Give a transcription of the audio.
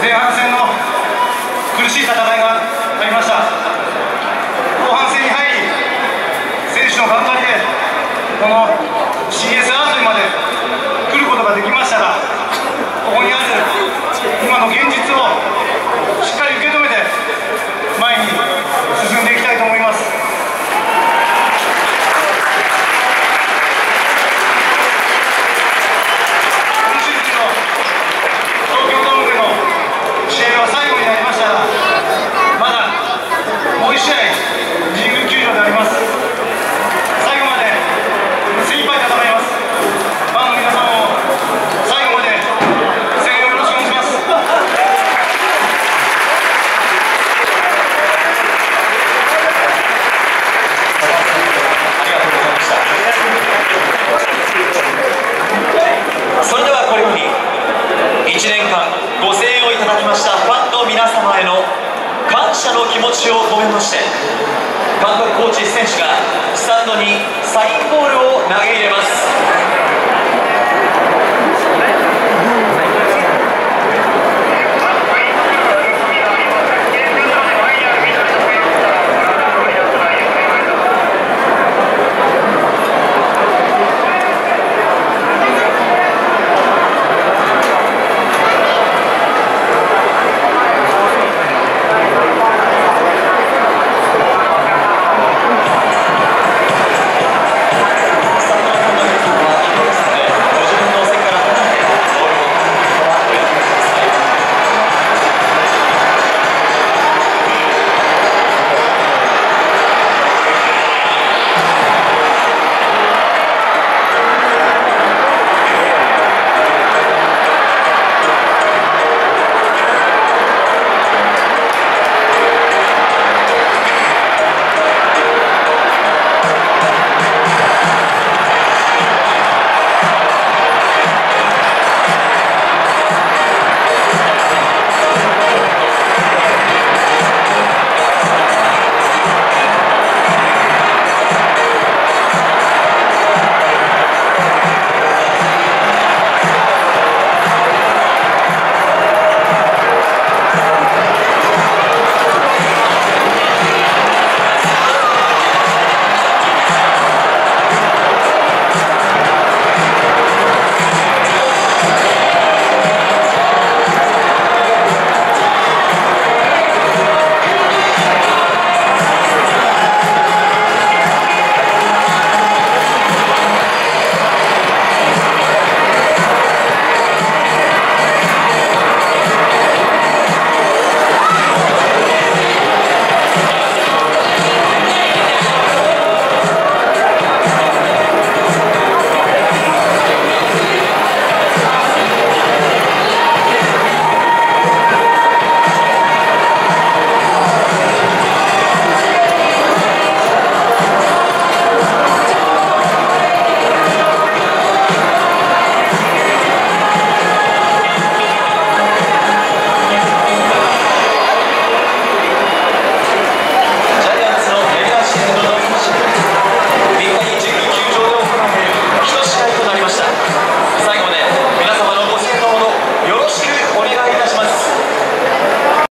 前半戦の苦しい戦いがありました。後半戦に入り選手の頑張りでこの CSR という腰を止めまして監督コーチ選手がスタンドにサインボールを投げ入れます。